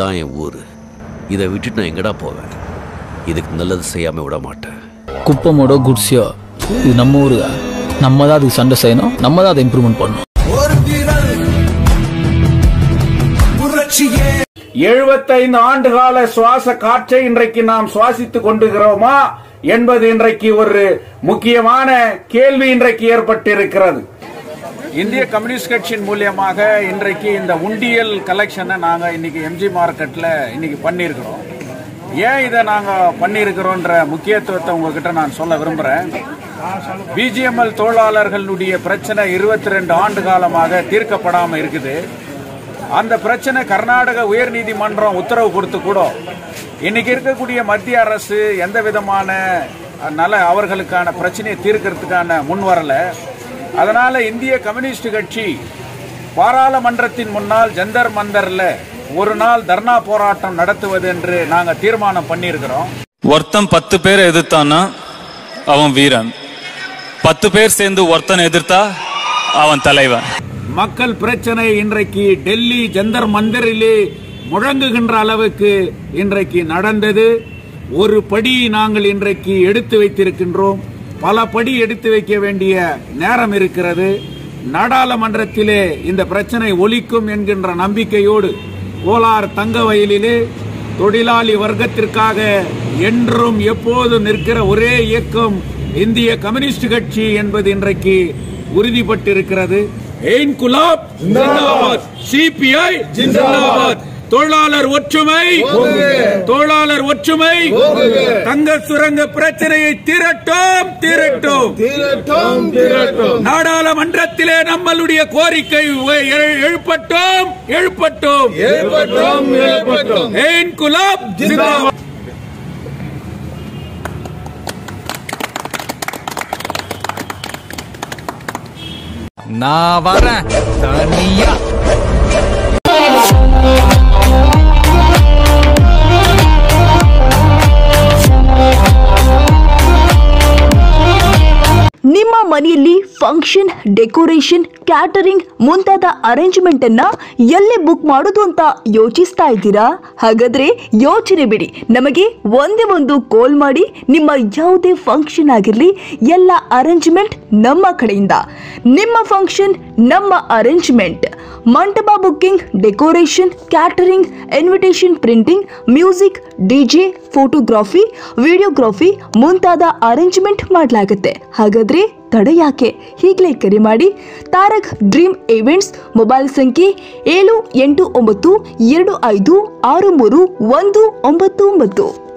இதான் என் ஊர். இதை விட்டுட்டு நான் எங்கடா போவேன்? இதுக்கு நல்லது செய்யாம விட மாட்டேன். குப்பமோட குட்ஸியோ இது நம்ம ஊருங்க நம்ம தான் அதுக்கு சண்டை செய்யணும் நம்ம தான் அதை இம்ப்ரூவ்மெண்ட் பண்ணணும். எழுபத்தைந்து ஆண்டுகால சுவாச காற்றை இன்றைக்கு நாம் சுவாசித்துக் கொண்டுகிறோமா என்பது இன்றைக்கு ஒரு முக்கியமான கேள்வி இன்றைக்கு ஏற்பட்டிருக்கிறது. இந்திய கம்யூனிஸ்ட் கட்சியின் மூலியமாக இன்றைக்கு இந்த உண்டியல் கலெக்ஷனை நாங்கள் இன்னைக்கு எம்ஜி மார்க்கெட்டில் இன்னைக்கு பண்ணியிருக்கிறோம். ஏன் இதை நாங்கள் பண்ணியிருக்கிறோன்ற முக்கியத்துவத்தை உங்ககிட்ட நான் சொல்ல விரும்புகிறேன் பிஜிஎம்எல் தொழிலாளர்களுடைய பிரச்சனை இருபத்தி ரெண்டு ஆண்டு காலமாக தீர்க்கப்படாமல் இருக்குது. அந்த பிரச்சனை கர்நாடக உயர்நீதிமன்றம் உத்தரவு கொடுத்து கூட இன்னைக்கு இருக்கக்கூடிய மத்திய அரசு எந்த விதமான நல அவர்களுக்கான பிரச்சனையை தீர்க்கறதுக்கான முன் வரலை அதனால இந்திய கம்யூனிஸ்ட் கட்சி பாராளுமன்றத்தின் முன்னால் ஜந்தர் மந்தர்ல ஒரு நாள் தர்ணா போராட்டம் நடத்துவது என்று நாங்க தீர்மானம் பண்ணியிருக்கிறோம். ஒருத்தன் பத்து பேரை எதிர்த்தான்னா அவன் வீரன். பத்து பேர் சேர்ந்து ஒருத்தன் எதிர்த்தா அவன் தலைவன். மக்கள் பிரச்சனை இன்றைக்கு டெல்லி ஜந்தர் மந்திரிலே முழங்குகின்ற அளவுக்கு இன்றைக்கு நடந்தது. ஒரு படி நாங்கள் இன்றைக்கு எடுத்து வைத்திருக்கின்றோம். பல படி எடுத்து வைக்க வேண்டிய நேரம் இருக்கிறது. நாடாளுமன்றத்திலே இந்த பிரச்சனை ஒலிக்கும் என்கின்ற நம்பிக்கையோடு கோலார் தங்க வயலிலே தொழிலாளி வர்க்கத்திற்காக என்றும் எப்போதும் நிற்கிற ஒரே இயக்கம் இந்திய கம்யூனிஸ்ட் கட்சி என்பது இன்றைக்கு உறுதிப்பட்டிருக்கிறது. இன்குலாப் ஜிந்தாபாத். சிபிஐ? ஜிந்தாபாத். தொழிலாளர் ஒற்றுமை. தொழிலாளர் ஒற்றுமை. தங்க சுரங்க பிரச்சனையை திரட்டும் திரட்டும். நாடாளுமன்றத்திலே நம்மளுடைய கோரிக்கை எ- எழுப்பட்டும் எழுப்பட்டும். இன்குலாப் ஜிந்தாபாத். நான் வரேன் தனியா. ಮನೆಯಲ್ಲಿ ಫಂಕ್ಷನ್ ಡೆಕೋರೇಷನ್ ಕ್ಯಾಟರಿಂಗ್ ಮುಂತಾದ ಅರೇಂಜ್ಮೆಂಟ್ ಅನ್ನ ಎಲ್ಲಿ ಬುಕ್ ಮಾಡೋದು ಅಂತ ಯೋಚಿಸ್ತಾ ಇದ್ದೀರಾ? ಹಾಗಾದ್ರೆ ಯೋಚನೆ ಬಿಡಿ. ನಮಗೆ ಒಂದೇ ಒಂದು ಕಾಲ್ ಮಾಡಿ ನಿಮ್ಮ ಯಾವುದೇ ಫಂಕ್ಷನ್ ಆಗಿರಲಿ, ಎಲ್ಲ ಅರೇಂಜ್ಮೆಂಟ್ ನಮ್ಮ ಕಡೆಯಿಂದ. ನಿಮ್ಮ ಫಂಕ್ಷನ್ ನಮ್ಮ ಅರೇಂಜ್ಮೆಂಟ್ ಮಂಟಪ booking decoration catering invitation printing music DJ photography videography ಮುಂತಾದ ಅರೇಂಜ್ಮೆಂಟ್ ಮಾಡಲಾಗುತ್ತೆ. ಹಾಗಾದ್ರೆ ತಡ ಯಾಕೆ? ಈಗಲೇ ಕರೆ ಮಾಡಿ. ತಾರಕ್ ಡ್ರೀಮ್ ಏವೆಂಟ್ಸ್ ಮೊಬೈಲ್ ಸಂಖ್ಯೆ ಏಳು ಎಂಟು ಒಂಬತ್ತು ಎರಡು ಐದು ಆರು ಮೂರು ಒಂದು ಒಂಬತ್ತು ಒಂಬತ್ತು.